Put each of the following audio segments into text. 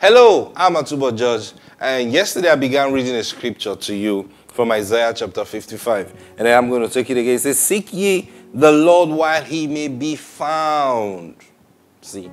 Hello, I'm Atubo George, and yesterday I began reading a scripture to you from Isaiah chapter 55. And I'm going to take it again. It says, Seek ye the Lord while he may be found. See,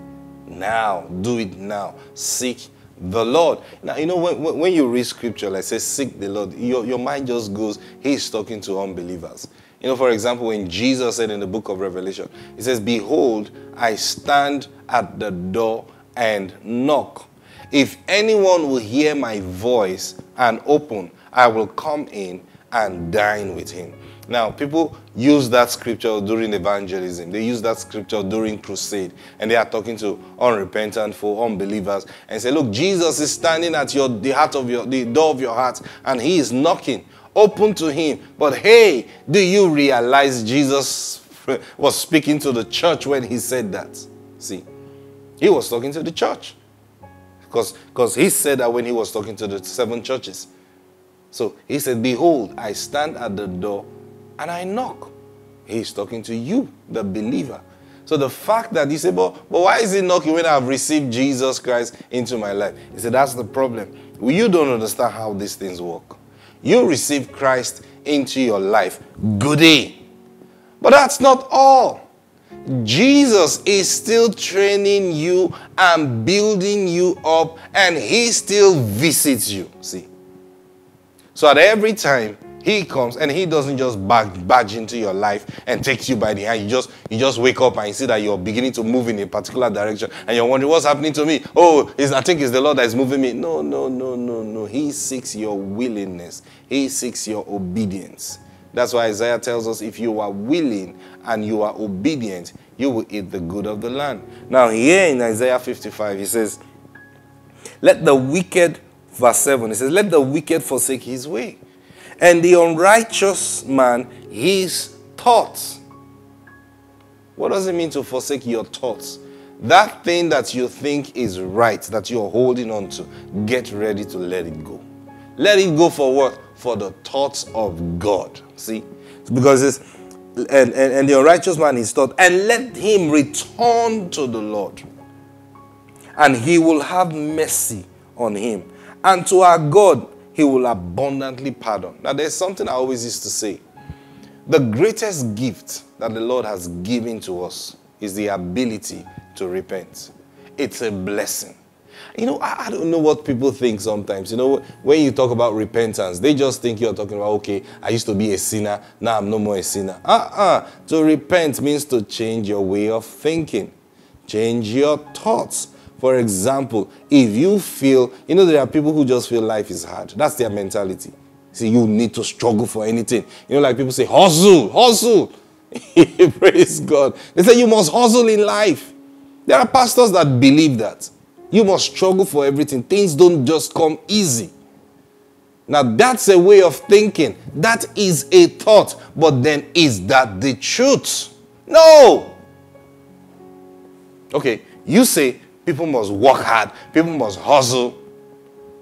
now, do it now. Seek the Lord. Now, you know, when, when you read scripture, like say, seek the Lord, your, your mind just goes, he's talking to unbelievers. You know, for example, when Jesus said in the book of Revelation, he says, Behold, I stand at the door and knock. If anyone will hear my voice and open, I will come in and dine with him. Now, people use that scripture during evangelism. They use that scripture during crusade. And they are talking to unrepentant for unbelievers and say, Look, Jesus is standing at your the heart of your the door of your heart, and he is knocking. Open to him. But hey, do you realize Jesus was speaking to the church when he said that? See, he was talking to the church. Because, because he said that when he was talking to the seven churches. So he said, Behold, I stand at the door and I knock. He's talking to you, the believer. So the fact that he said, but, but why is he knocking when I've received Jesus Christ into my life? He said, that's the problem. You don't understand how these things work. You receive Christ into your life. Goody. But that's not all. Jesus is still training you and building you up, and he still visits you. See? So at every time he comes and he doesn't just badge into your life and takes you by the hand. You just you just wake up and you see that you're beginning to move in a particular direction and you're wondering what's happening to me. Oh, I think it's the Lord that is moving me. No, no, no, no, no. He seeks your willingness. He seeks your obedience. That's why Isaiah tells us if you are willing and you are obedient, you will eat the good of the land. Now, here in Isaiah 55, he says, Let the wicked verse 7, he says, Let the wicked forsake his way, and the unrighteous man his thoughts. What does it mean to forsake your thoughts? That thing that you think is right, that you're holding on to, get ready to let it go. Let it go for what? For the thoughts of God. See? Because it's and, and, and the unrighteous man is thought, and let him return to the Lord, and he will have mercy on him and to our God, He will abundantly pardon. Now, there's something I always used to say. The greatest gift that the Lord has given to us is the ability to repent. It's a blessing. You know, I, don't know what people think sometimes. You know, when you talk about repentance, they just think you're talking about, okay, I used to be a sinner, now I'm no more a sinner. Uh uh-uh. uh. To repent means to change your way of thinking, change your thoughts, for example, if you feel, you know, there are people who just feel life is hard. That's their mentality. See, you need to struggle for anything. You know, like people say, hustle, hustle. Praise God. They say you must hustle in life. There are pastors that believe that. You must struggle for everything. Things don't just come easy. Now, that's a way of thinking. That is a thought. But then, is that the truth? No. Okay, you say, People must work hard. People must hustle.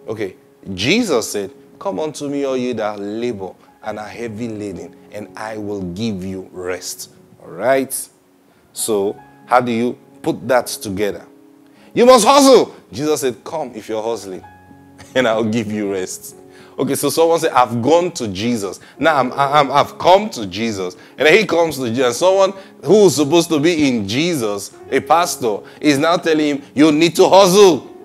Okay, Jesus said, Come unto me, all you that labor and are heavy laden, and I will give you rest. All right? So, how do you put that together? You must hustle. Jesus said, Come if you're hustling, and I'll give you rest. Okay, so someone said, I've gone to Jesus. Now I'm, I'm, I've come to Jesus. And he comes to Jesus. Someone who's supposed to be in Jesus, a pastor, is now telling him, You need to hustle.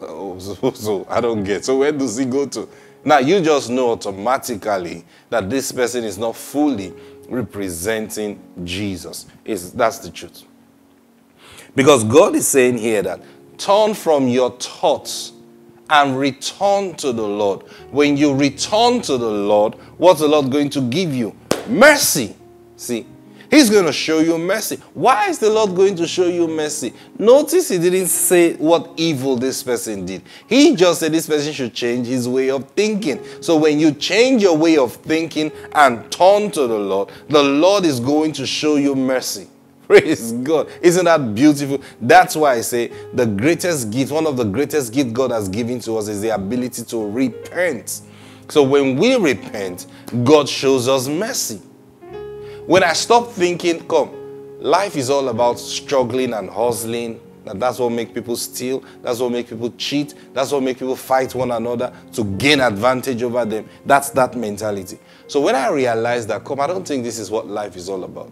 Oh, so, so I don't get. So where does he go to? Now you just know automatically that this person is not fully representing Jesus. Is that's the truth. Because God is saying here that turn from your thoughts and return to the Lord. When you return to the Lord, what's the Lord going to give you? Mercy. See, He's going to show you mercy. Why is the Lord going to show you mercy? Notice He didn't say what evil this person did. He just said this person should change his way of thinking. So when you change your way of thinking and turn to the Lord, the Lord is going to show you mercy. Praise God. Isn't that beautiful? That's why I say the greatest gift, one of the greatest gifts God has given to us is the ability to repent. So when we repent, God shows us mercy. When I stop thinking, come, life is all about struggling and hustling, That that's what make people steal. That's what make people cheat. That's what make people fight one another to gain advantage over them. That's that mentality. So when I realized that, come, I don't think this is what life is all about.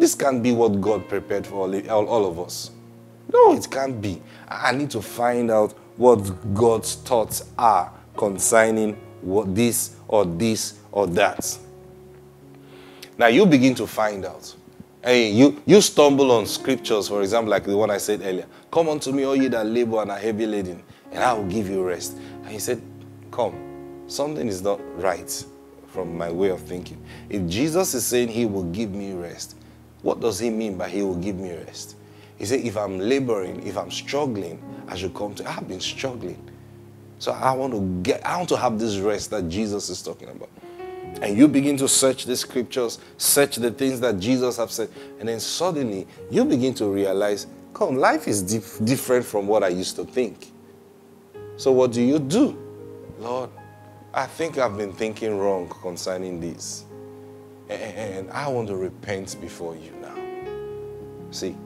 This can't be what God prepared for all, all, all of us. No, it can't be. I need to find out what God's thoughts are concerning what this or this or that. Now you begin to find out. Hey, you, you stumble on scriptures, for example, like the one I said earlier. Come unto me, all ye that labor and are heavy laden, and I will give you rest. And he said, Come. Something is not right from my way of thinking. If Jesus is saying he will give me rest, what does he mean by he will give me rest? He said, if I'm laboring, if I'm struggling, I should come to I've been struggling. So I want to get I want to have this rest that Jesus is talking about. And you begin to search the scriptures, search the things that Jesus have said, and then suddenly you begin to realize, come, life is dif- different from what I used to think. So what do you do? Lord, I think I've been thinking wrong concerning this. And I want to repent before you now. See,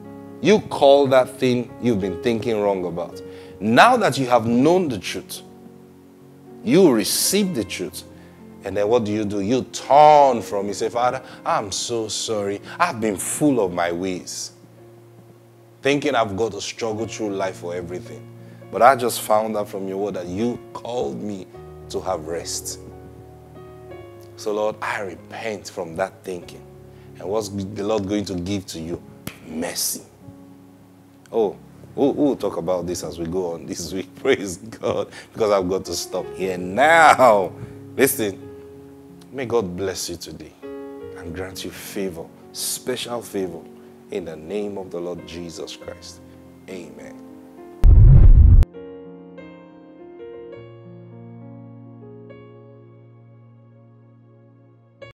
you call that thing you've been thinking wrong about. Now that you have known the truth, you receive the truth. And then what do you do? You turn from it. Say, Father, I'm so sorry. I've been full of my ways. Thinking I've got to struggle through life for everything. But I just found out from your word that you called me to have rest. So, Lord, I repent from that thinking. And what's the Lord going to give to you? Mercy. Oh, we'll, we'll talk about this as we go on this week. Praise God. Because I've got to stop here now. Listen, may God bless you today and grant you favor, special favor, in the name of the Lord Jesus Christ. Amen.